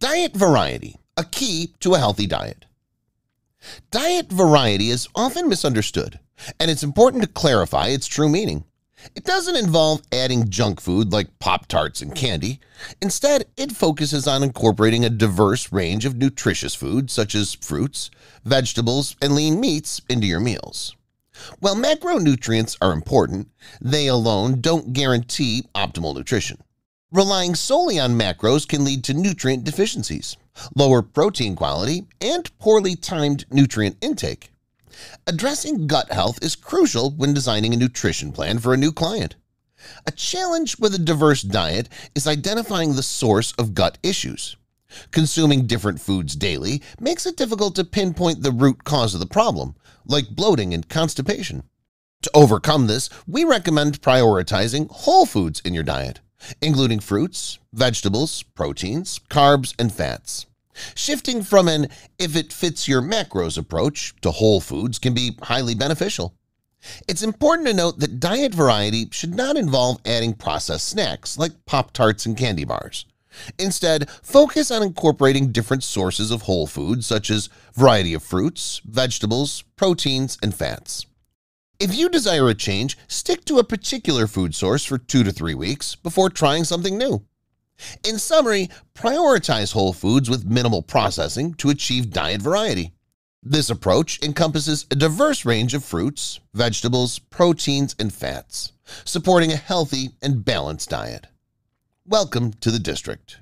Diet variety, a key to a healthy diet. Diet variety is often misunderstood, and it's important to clarify its true meaning. It doesn't involve adding junk food like Pop-Tarts and candy. Instead, it focuses on incorporating a diverse range of nutritious foods such as fruits, vegetables, and lean meats into your meals. While macronutrients are important, they alone don't guarantee optimal nutrition. Relying solely on macros can lead to nutrient deficiencies, lower protein quality, and poorly timed nutrient intake. Addressing gut health is crucial when designing a nutrition plan for a new client. A challenge with a diverse diet is identifying the source of gut issues. Consuming different foods daily makes it difficult to pinpoint the root cause of the problem, like bloating and constipation. To overcome this, we recommend prioritizing whole foods in your diet, including fruits, vegetables, proteins, carbs, and fats. Shifting from an if it fits your macros approach to whole foods can be highly beneficial. It's important to note that diet variety should not involve adding processed snacks like Pop-Tarts and candy bars. Instead, focus on incorporating different sources of whole foods such as variety of fruits, vegetables, proteins, and fats. If you desire a change, stick to a particular food source for two to three weeks before trying something new. In summary, prioritize whole foods with minimal processing to achieve diet variety. This approach encompasses a diverse range of fruits, vegetables, proteins, and fats, supporting a healthy and balanced diet. Welcome to the district.